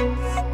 Thank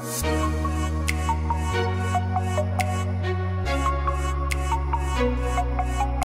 Bye.